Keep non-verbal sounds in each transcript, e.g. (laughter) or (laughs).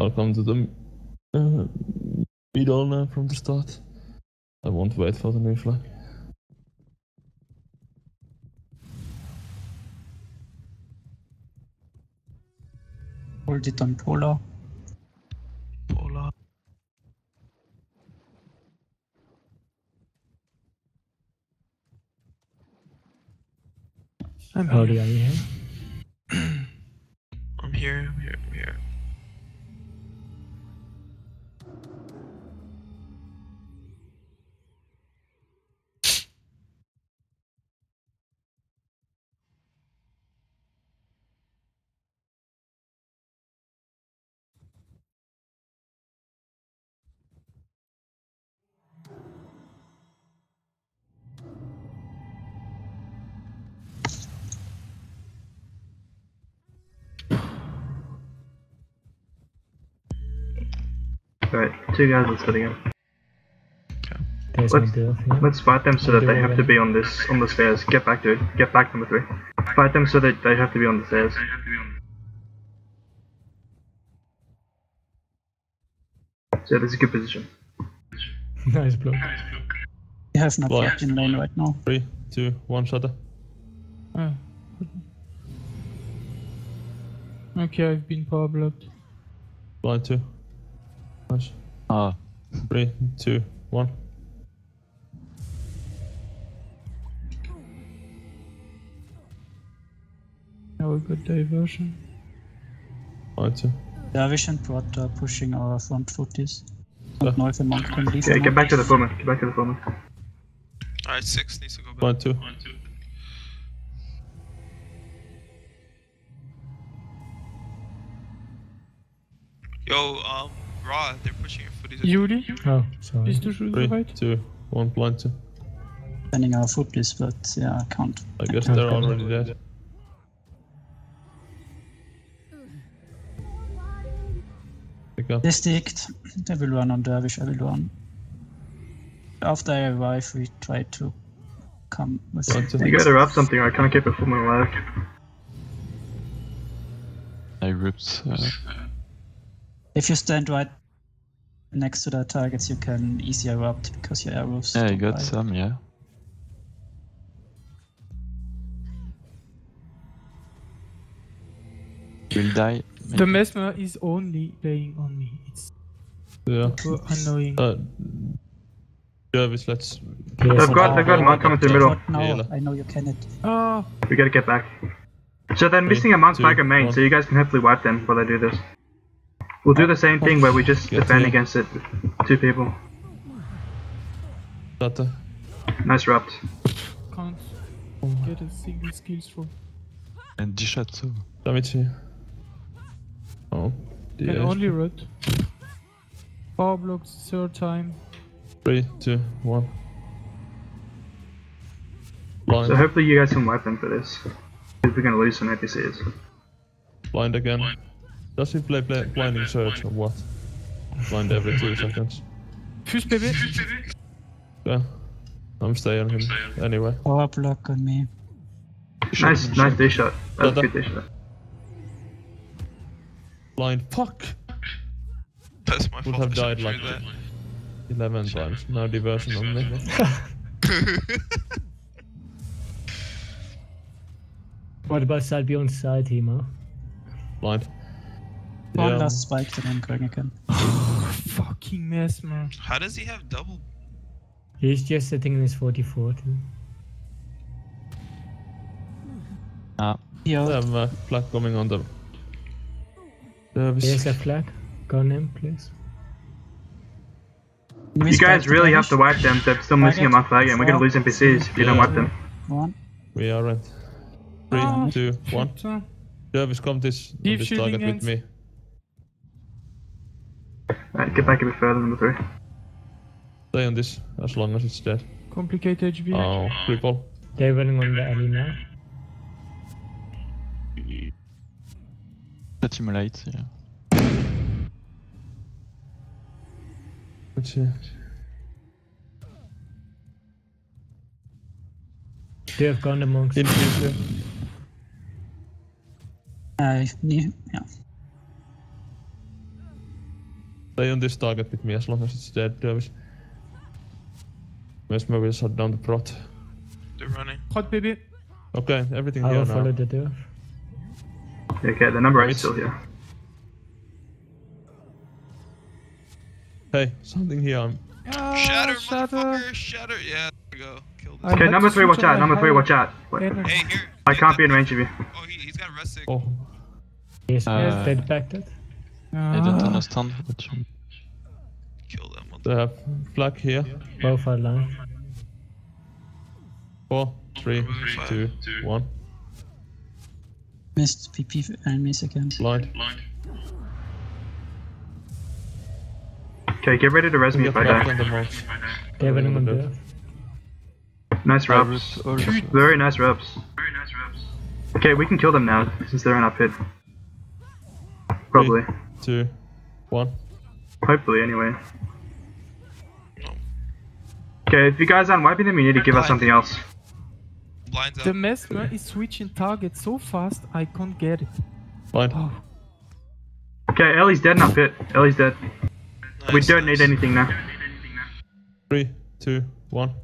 I'll come to the uh, middle now from the start. I won't wait for the new flag. Hold it on polar. Polar. I'm Cody, here. are you here? (clears throat) Alright, two guys, let's go together. There's Let's- deal here. Let's fight them so that they have to be on this on the stairs. Get back, dude. Get back, number three. Fight them so that they have to be on the stairs. So this is a good position. (laughs) nice block. We has no Why? block in lane right now. Three, two, one shutter. Ah. Okay, I've been power blocked. Blind two. Nice. Ah, Three, two, one. Now we got diversion. Blind two. Dervish and Prot are pushing our front footies. Yeah. Don't know if a monk can leave Yeah, get back to the foreman. Get back to the foreman. Alright, six needs to go back. Blind two. Yo, um, Raw, they're pushing your footies. Yuri, Oh, sorry. please to shoot the Three, right. two, one. Blind two. Defending our footies, but yeah, I can't. I guess Okay. they're already dead. Pick up. District, they will run on Dervish, I will run. After I arrive, we try to come with Blind two. You gotta wrap something I can't keep a my alive. I ripped. Uh, If you stand right next to the targets, you can easily erupt because your arrows. yeah, I don't got bite. some, yeah. Will die. The mesmer is only playing on me. It's Yeah. so annoying. Uh, Jervis, let's. Yes, They've got, they've got a monk coming through the middle. But now, Yeah. I know you can it. Ah, We gotta get back. So they're missing a monk two, flag and main, one. so you guys can hopefully wipe them while they do this. We'll do the same thing where we just Get defend here. against it. Two people. Shutter. Nice rupt. can't get a single skills from. And D shot, so. Damage here. Oh. Can dear. only rot. Power blocks third time. Three, two, one. Blind. So hopefully you guys can wipe them for this. If we're gonna lose some NPCs. Blind again. Does he play, play blinding surge or what? Blind every two (laughs) seconds. Fuse PB. Yeah. I'm staying on him anyway. Power block on me. Nice, nice D shot. That was a good D shot. Blind. Fuck! That's my Would have died like that. 11 times. Now diversion on me. that. (laughs) What about side beyond side, Hemo? Blind. One Yeah. last spike, then I'm going again. (sighs) Fucking mess, man. How does he have double? He's just sitting in his 44 too. Ah, Yo, I have a flag coming on the service. There's a flag. Gun him, please. You guys really have to wipe them. They're still missing a monk flag and we're gonna lose NPCs if you don't wipe them. One. We aren't. Three, Ah, two, one. Jervis, come this, on Deep this target with me. Alright, get back a bit further, number three. Stay on this as long as it's dead. Complicated HB. Oh, cripple. They're running on the alley now. Let him light, yeah. Let's see. They have gone amongst. Infuse here. Uh, ne- yeah. Stay on this target with me as long as it's dead, Dervish. Mesmer will shut down the prot. They're running. Hot baby. Okay, everything I here will now. follow the dwarf. Okay, the number Right. eight's still here. Hey, something here. I'm Ah, shatter, shatter. motherfucker! Shatter! Yeah, there we go. Kill Okay, number three, watch out. Number three, watch out. Wait. Hey, here. I can't be in range of you. Oh, he, he's got rest sick. Oh, Yes, Uh, dead backed. I don't understand what you Kill them. they have flag here. Both are alive. Four, three, Five. Missed PP enemies again. Blind. Okay, get ready to res me if I die. on the mouth. They're running on Nice reps. Very nice reps. Okay, we can kill them now since they're in our pit. Probably. Two, one. Hopefully, anyway. Okay, if you guys aren't wiping them, you need to give us something else. Blinds out. The mesmer is switching targets so fast I can't get it. Blind. Oh, Okay, Ellie's dead now, our pit. Ellie's dead. we don't nice. need anything now. Three, two, one.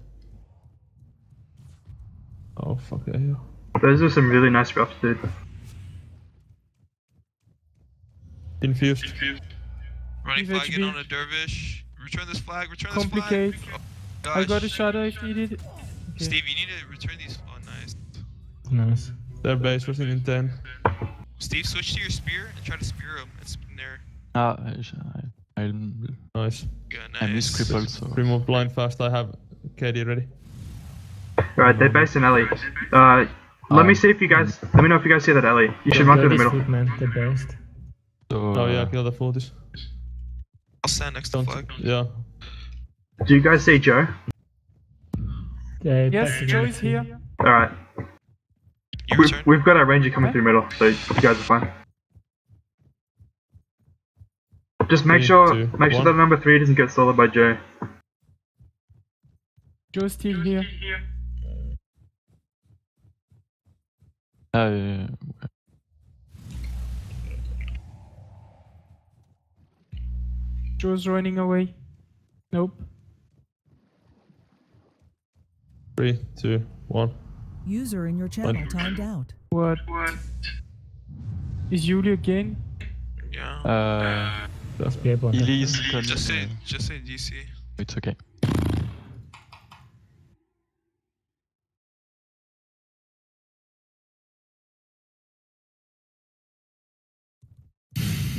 Oh fuck yeah. yeah. Those are some really nice reps, dude. Infused. Running Leave flag in on a dervish. Return this flag. Return this Complicate. flag. Oh, I got a gosh. shadow if needed. Okay. Steve, you need to return these. Oh, nice. Nice. Their base was in 10. Steve, switch to your spear and try to spear him. It's in there. Ah, I, I, I'm, Nice. Good, I miss nice. crippled, so. Remove blind fast. I have KD ready. Alright, they're based in Ellie. Uh, let me Um, see if you guys. Let me know if you guys see that Ellie. You should run through the middle. Foot, man, the best. So Oh yeah, kill the footies. I'll stand next to Don't. flag. Yeah. Do you guys see Joe? Uh, Yes, back to Joe is here. Alright. We've, we've got our ranger coming through the middle, so you guys are fine. Just make Three, sure two, make sure that number three doesn't get stolen by Joe. Joe's still here. uh, Joe's running away. Nope. Three, two, one. User in your channel timed out. What? What? Is Yuli again? Yeah. uh, That's Yeah, but Elise can. just say, just say DC. it's okay.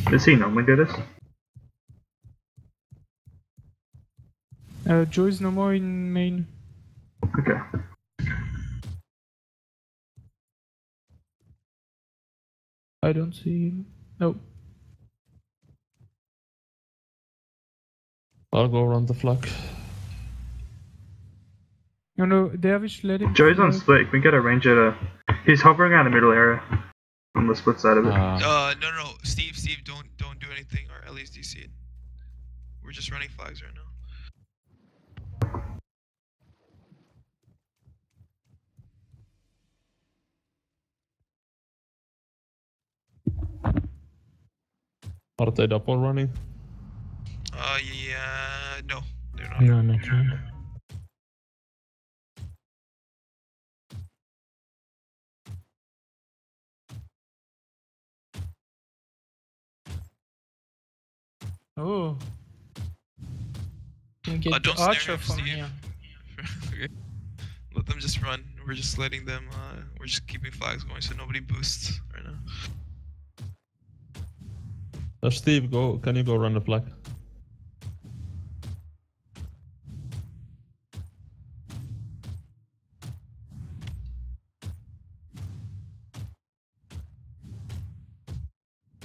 Does he normally do this? Uh, Joe is no more in main. Okay. I don't see him. Nope. I'll go around the flag. No, no, Dervish let him. Joe's on fly. split. Can we get a ranger to? He's hovering around the middle area, on the split side of it. Uh, Uh, no, no, no. Steve, Steve, don't, don't do anything, or at least DC it. We're just running flags right now. Are they double running? Uh, yeah, no, they're not. No, not yet. Oh. Can get Uh, the don't snare archer from Steve. here. (laughs) okay. Let them just run. We're just letting them. Uh, we're just keeping flags going so nobody boosts right now. Uh, Steve, go. Can you go run the flag?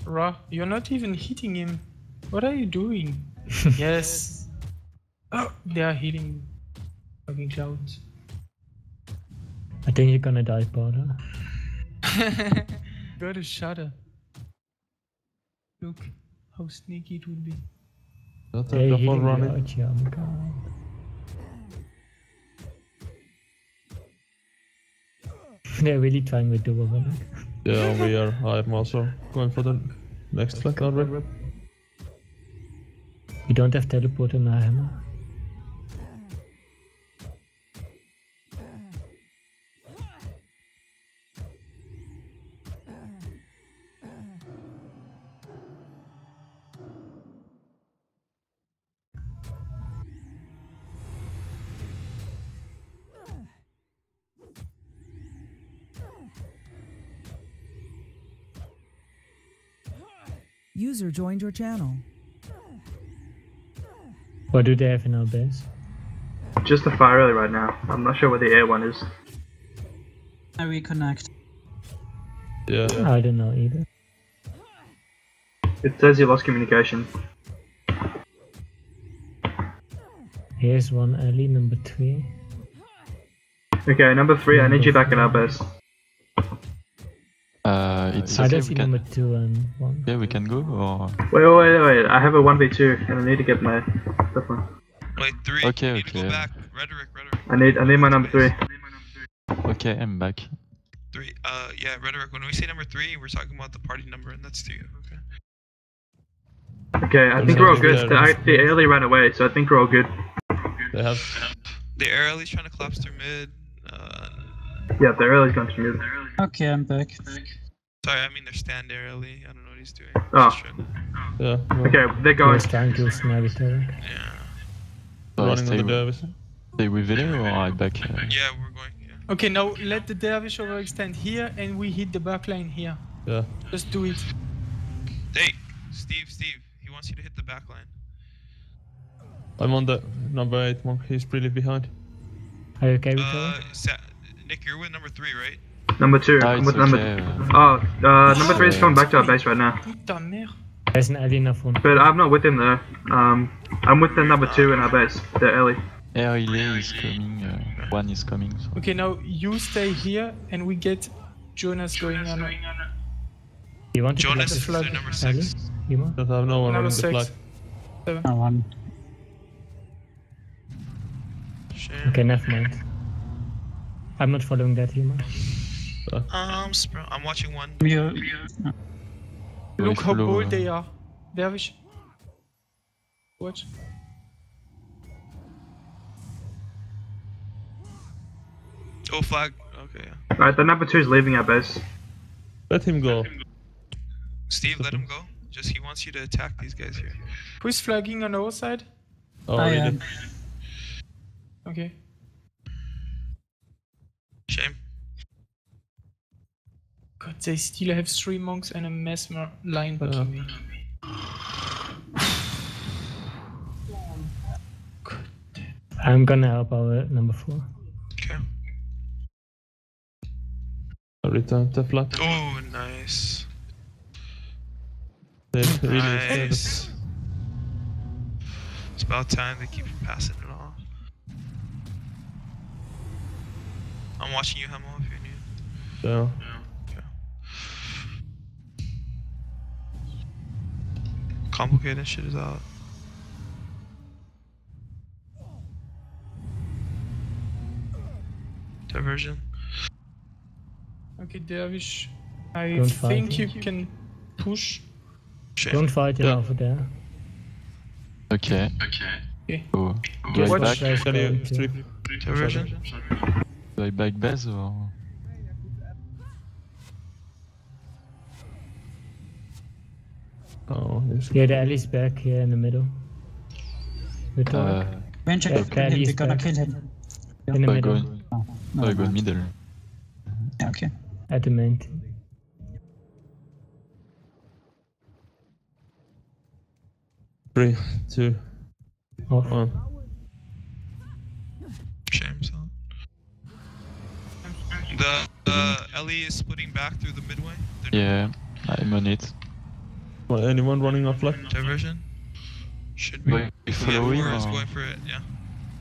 Ra, you're not even hitting him. What are you doing? (laughs) yes. Oh, they are hitting fucking clouds. I think you're gonna die, Border. (laughs) Got a shutter. Look how sneaky it would be. That's They're double hitting the running. archer, (laughs) my. They're really trying with double running. Yeah, we are. I'm also going for the next flag, aren't we? We don't have teleport on our hammer. Joined your channel. What do they have in our base? Just the fire early right now. I'm not sure where the air one is. I reconnect. Yeah. I don't know either. It says you lost communication. Here's one early, number three. Okay, number three, I need you back in our base. Uh, it's I okay, don't we can, number two and one. yeah, we can go, or... Wait, wait, wait, wait. I have a 1v2 and I need to get my stuff on. Wait, three. Okay, you need to go okay. back. Rhetoric, rhetoric. I need I need my number three. Okay, I'm back. Three. Uh, yeah, rhetoric. When we say number three, we're talking about the party number, and that's two. Okay. Okay, I think we're all good. The, I, the early ran away, so I think we're all good. They have. The Airly's trying to collapse through mid. Uh, Yeah, the early's gone to mid. Okay, I'm back. sorry, I mean their stand Airly. I don't know what he's doing. Oh. Just to- Yeah. no, Okay, they're going. was trying to snare it over. Yeah. So I Running stay, on the with, dervish. stay with it, or I back? Uh, Yeah, we're going. Yeah. Okay, now let the dervish overextend here and we hit the backline here. Yeah. Just do it. Hey, Steve, Steve. He wants you to hit the back line. I'm on the number eight monk. He's pretty behind. Are you okay with Uh, that? Sa- Nick, you're with number three, right? Number two. I'm it's with number. okay. uh, Oh, uh, number three is coming back to our base right now. There's an alley in front. But I'm not with him though. Um, I'm with the number two in our base. They're early. Air is coming, uh, one is coming. So. Okay, now you stay here and we get Jonas going on. You want to Jonas collect is the flag. their number alley? six. Emo? Don't have no one Number running the six. flag. No one. Okay, never mind. I'm not following that, Emo. Um, Spro- I'm watching one. You, Look how follow, bold they are. Dervish. Watch. Oh, flag. Okay. Alright, the number two is leaving our base. Let him go. Steve, let him go. Just he wants you to attack these guys here. Who's flagging on our side? Oh, I am. Okay. Shame. God, they still have three monks and a mesmer line backing (sighs) me. I'm gonna help our number four. Okay. I return the flag. Oh, nice. They really. Nice. It's about time they keep passing it off. I'm watching you, Hemo, if you need. Yeah. Complicated shit is out. Diversion. Okay, Dervish. I Don't fight think you him. can push. Shame. Don't fight it Yeah. over there. Okay. Okay. So, do I Watch- back? Guys Can you going to- strip? Diversion. Do I back base or? Oh, he's Yeah, the alley's back here in the middle. The door Uh, Ranger Yeah, can kill him. We're gonna kill him. in the so I middle, go, No, so no, I go no. middle. Okay. at the main team. three, two, Off. one. Shame, so. The uh, Ellie is splitting back through the midway. They're Yeah, I'm on it. Well, anyone running off flag? Diversion. Should be. Do I yeah, him is going for it. Yeah.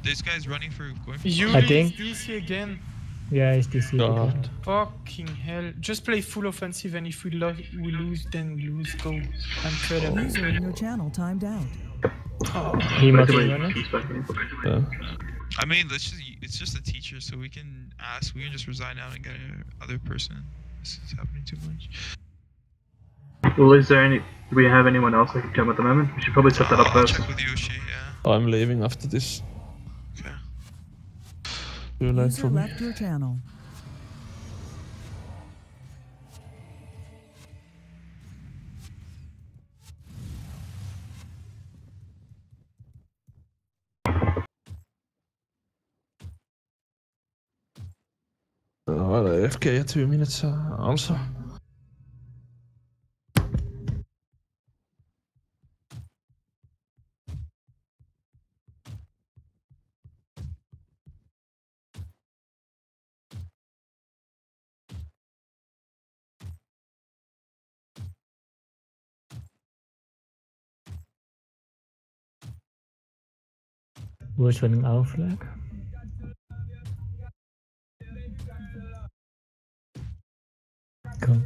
This guy's running for going for. You I think- DC again. Yeah, it's DC. God. Fucking hell. Just play full offensive and if we, lo- we lose, then we lose. Go. I'm fed up. User in your channel timed out. He must be running. he's back in. Yeah. I mean, let's just. It's just a teacher, so we can ask. We can just resign out and get a other person. This is happening too much. Well, is there any? Do we have anyone else that can come at the moment? We should probably set that up I'll first. check with Yoshi, yeah. I'm leaving after this. Okay. Too late User for me. left your channel. Uh, well, AFK two minutes uh, also. Who's running our flag? Cool.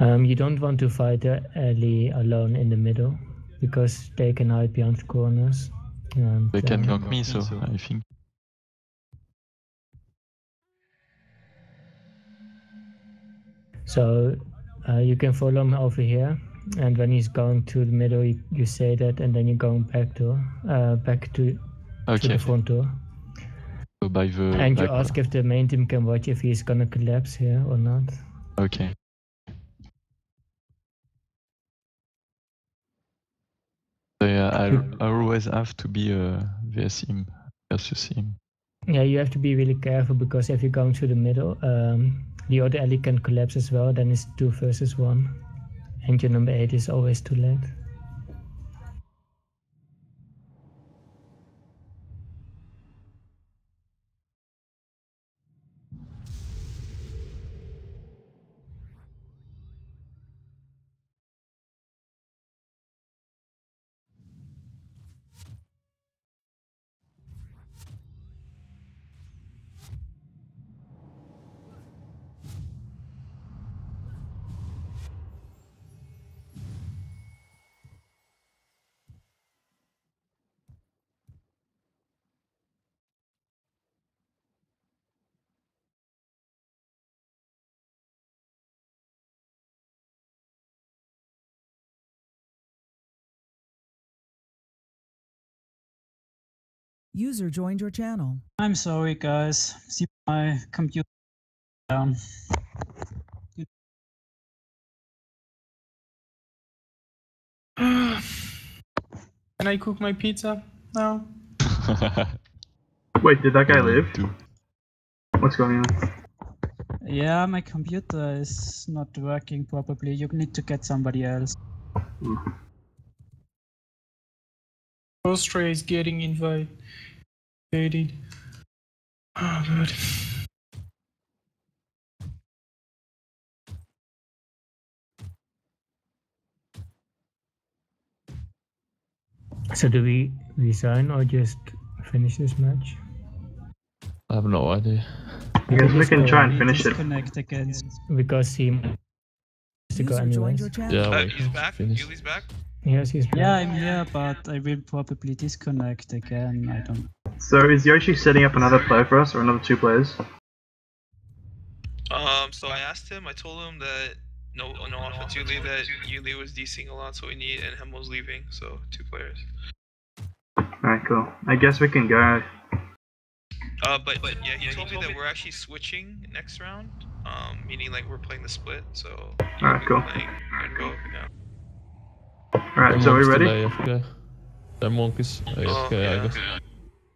Um, you don't want to fight the alley alone in the middle because they can hide behind corners. And, They can um, gank me, so I think. So uh, you can follow him over here, and when he's going to the middle, you, you say that, and then you're going back to uh, back to, to the front door, so by the. and you ask if the main team can watch if he's gonna collapse here or not. Okay. So yeah, I, I always have to be uh, vs him versus him. Yeah, you have to be really careful because if you're going to the middle, um, the other alley can collapse as well. Then it's two versus one, and your number eight is always too late. User joined your channel. I'm sorry, guys. See my computer down. (sighs) Can I cook my pizza now? (laughs) Wait, did that guy live? What's going on? Yeah, my computer is not working probably. You need to get somebody else. Mm. Austria is getting invite- invaded. Oh, good. So do we resign or just finish this match? I have no idea. I guess we can try and finish it. Because he has to go User joined anyways. your channel. Yeah, Uh, he's back. Yuli's back. Yes, he's Yeah, I'm here, but I will probably disconnect again. I don't. So is Yoshi setting up another play for us, or another two players? Um, so I asked him. I told him that no, no offense, Yuli, that Yuli was DCing a lot, so we need, and Hemo's leaving, so two players. Alright, cool. I guess we can go. Uh, but, but yeah, he told me that we're actually switching next round. Um, meaning like we're playing the split, so. Alright, cool. Playing go, yeah. Alright, so are we ready? still AFK. The monk is AFK, Oh, I yeah. guess.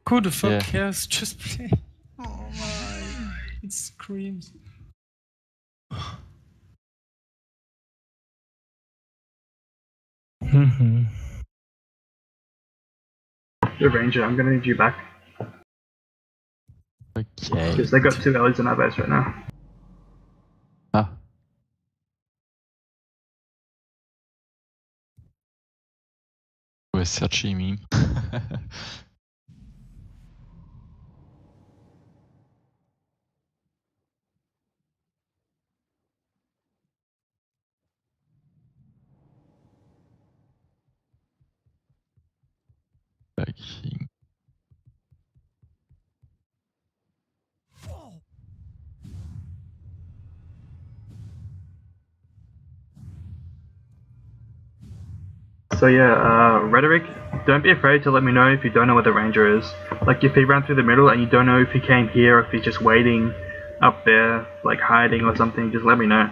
Who the fuck Yeah. cares? Just play. Oh my. It screams. (laughs) Mhm. The Ranger, I'm gonna need you back. Okay. Because they got two Ellies in our base right now. We're searching (laughs) So yeah, uh, rhetoric. Don't be afraid to let me know if you don't know where the ranger is. Like if he ran through the middle and you don't know if he came here or if he's just waiting up there, like hiding or something. Just let me know,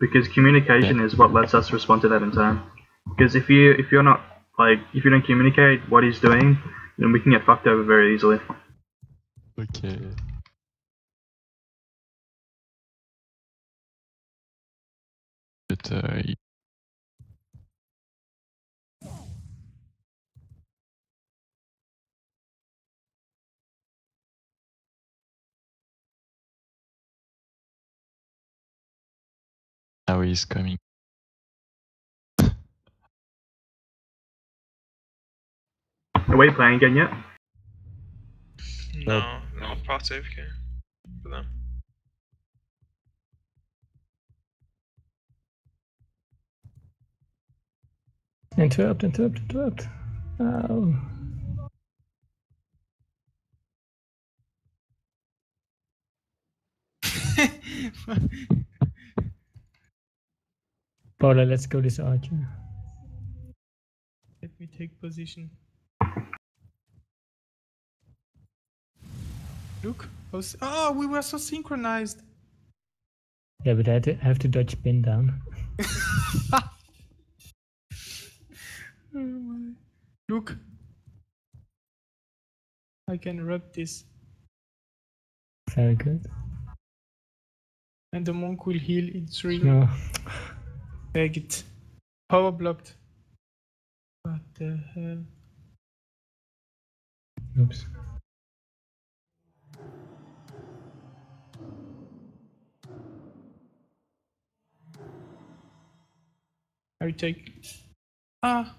because communication is what lets us respond to that in time. Because if you if you're not like if you don't communicate what he's doing, then we can get fucked over very easily. Okay. But uh, y- now he's coming. Are we playing again yet? No, no, Prot AFK for them. Interrupt, interrupt, interrupt. Oh. (laughs) Paula, let's go this archer. Let me take position. Look, was- oh, ah, we were so synchronized. Yeah, but I had to, have to dodge pin down. Oh (laughs) my. Look, I can rub this, Very good. and the monk will heal in three. No. Bag it. Power blocked. What the hell? Oops. I will take. Ah.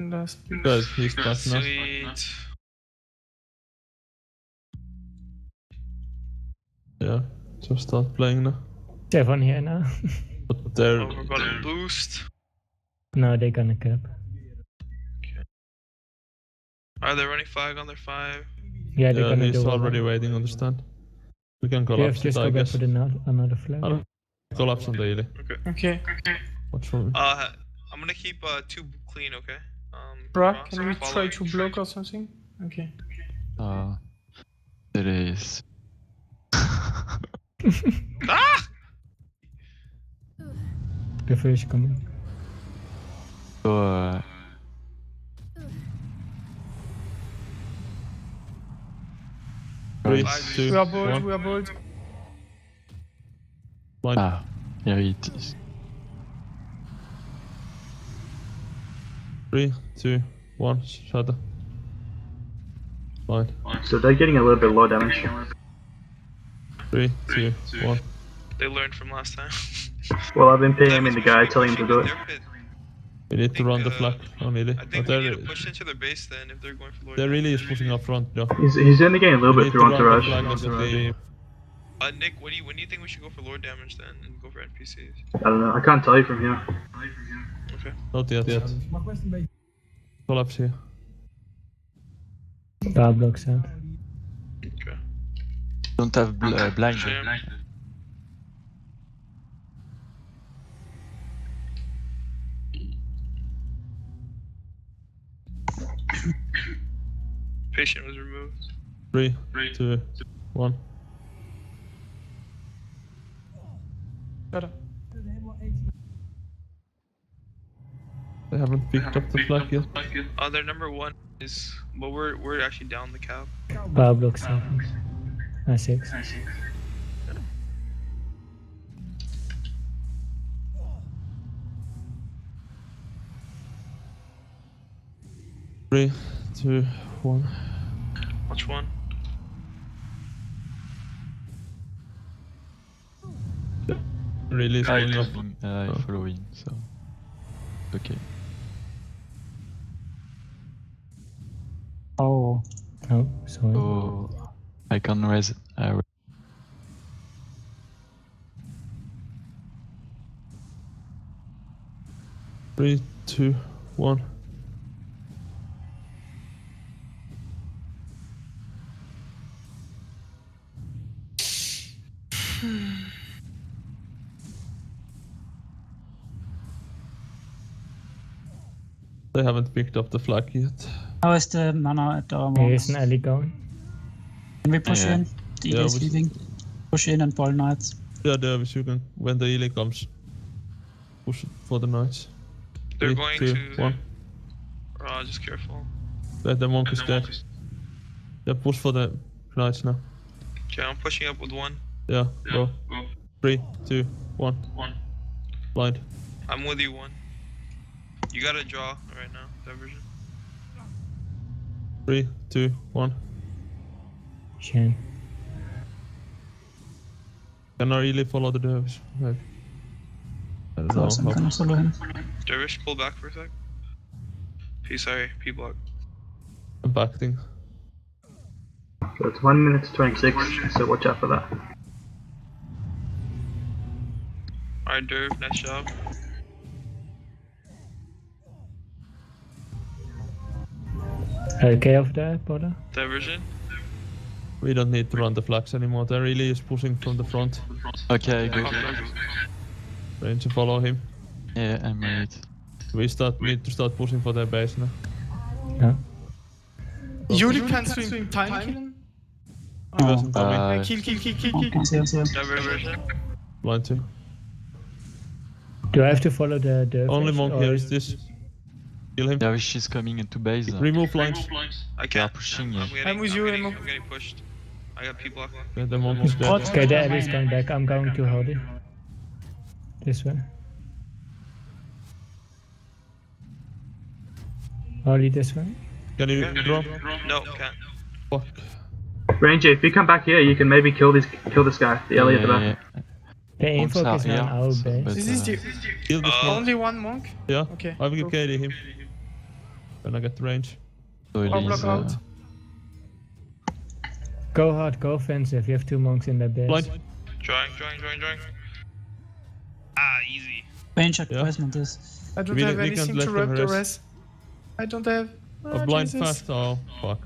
Last pick. Good, he's back now. Sweet. Yeah, so start playing now. Seven here now. (laughs) But they're Oh, we're gonna boost. no, they're gonna cap. Are they running flag on their five? Yeah, they're yeah, gonna he's do already one. waiting on the stand. We can You have collapse it, just I go back guess. for the no- another flag. I don't- Collapse on daily. Okay. Watch for me. Uh, I'm gonna keep uh two clean, okay? Um, Brock, can we try to block or something? Okay. Uh, it is. (laughs) Ah! The first coming. So, uh, Three, two, We are bold, one. we are bold. Blind. ah, here it is. Three, two, one. Shadow. Blind. So they're getting a little bit low damage. Three, two, one. They learned from last time. (laughs) Well, I've been That PMing means the guy, telling him to do it. their pit. We need to think, run the uh, flag on Illy. I But think we need they're, to push into their base then if they're going for Lord. they're really Damage. is pushing up front, though. He's, he's only getting a little We bit through to run the entourage. flag as if they- Uh, Nick, what do you when do you think we should go for Lord damage then and go for NPCs? I don't know. I can't tell you from here. Okay. Not yet. Collapse here. Power blocks out. Okay. Don't have bl- uh, blind. Patient was removed. Three, two, one. Shut up. They haven't picked up the flag yet. Uh, their number one is well, we're we're actually down the cap. Power blocks out. Ah, six. Three, two, one. Watch one. Really is I going up. following, uh, I Oh. following, so okay. Oh, Oh, sorry. So I can raise. I ra- Three, two, one. (sighs) They haven't picked up the flag yet. How is the mana at our Here is moment? an alley going. Can we push Yeah. in? The Yeah, is leaving. Push in and ball knights. Yeah, Dervish, you can, when the Ely comes, push for the knights. They're Three, going two, to. one. Oh, just careful. Let the monk is dead. Yeah, push for the knights now. Okay, I'm pushing up with one. Yeah, go. Three, two, one. Blind. I'm with you, one. You gotta draw right now, diversion. Three, two, one. Shan. Can I really follow the Dervish? Maybe. I don't know. Close, I'm gonna solo him. Dervish, pull back for a sec. P, sorry, P block. a back thing. So it's 1 minute to 26, so watch out for that. Alright, Derv, nice job. Okay over there, Poda? Diversion. We don't need to run the flags anymore. They really is pushing from the front. Okay, good. go. Trying to follow him. Yeah, I'm ready. We start need to start pushing for their base now. Yeah. Yuri can swing time killing. He wasn't coming. Uh, Kill, kill, kill, kill, kill. can't see him, see him. Diversion. Blind two. Do I have to follow the the Only monk here is this. Kill him. yeah, she's coming into base. Remove lines. I can't. pushing, I'm, I'm getting, I'm with I'm you, getting, Emo. I'm getting pushed. I got P block. Yeah, the monk is dead. Okay, the alley is going back. I'm going to hold it. This way. Hold it this way. Can you draw? No, can't. Fuck. Ranger, if you come back here, you can maybe kill this kill this guy, the Ellie at the back. yeah. The Monks info are is now here, our base. This is uh, the Kill this Uh, only one monk. Yeah. Okay. I will go. KD him. When I get the range. so I'll Elise, block uh, out. Go hard, go offensive. You have two monks in that base. Blind. Drawing, drawing, drawing, drawing. Ah, easy. Range Yeah. replacement is. I don't We- have we anything to them the rest. rest. I don't have. A Ah, blind Jesus. fast. Oh, fuck.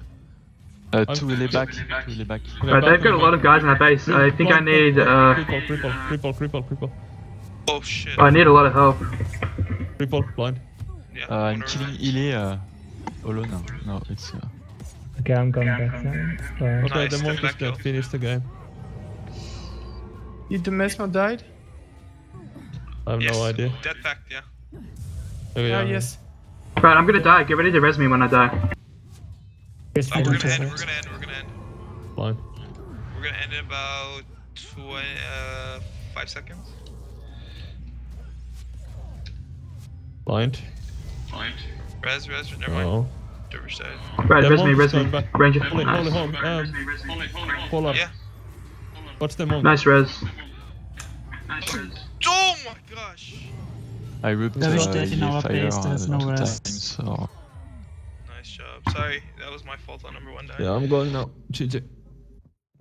Uh, I'm- two Ellie back. Two Ellie back. Okay, Uh, they've got a lot of guys in that base. I think I need uh, Cripple, cripple, cripple, cripple, cripple. Oh shit. I need a lot of help. Cripple, blind. Yeah. Uh, I'm killing Ellie uh, alone. now. No, it's. Uh, Okay, I'm going back now. Alright. Okay, Nice, the monk is back dead. Finish the game. Did the mesmer died? I have Yes. no idea. Dead fact, yeah. Okay, Ah, yeah. yes. Right, I'm gonna die. Get ready to res me when I die. Just for we're gonna end, we're gonna end, we're gonna end. Blind. We're gonna end in about 20, uh, 5 seconds. Blind. Blind. Res, res, never mind. Oh. Dervish died. Right, res me, res me. going back. Ranger. Hold it, hold it, hold Nice. it. Um, Polar. Yeah. What's the monk? Nice res. Oh my gosh! I ripped There is uh, death in our fire base, there's no two rest. so Nice job. Sorry, that was my fault on number one die. Yeah, I'm going now. GG.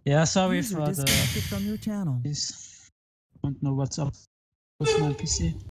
Yeah, sorry User for the. disconnected from your channel. Please. Don't know what's up with my PC.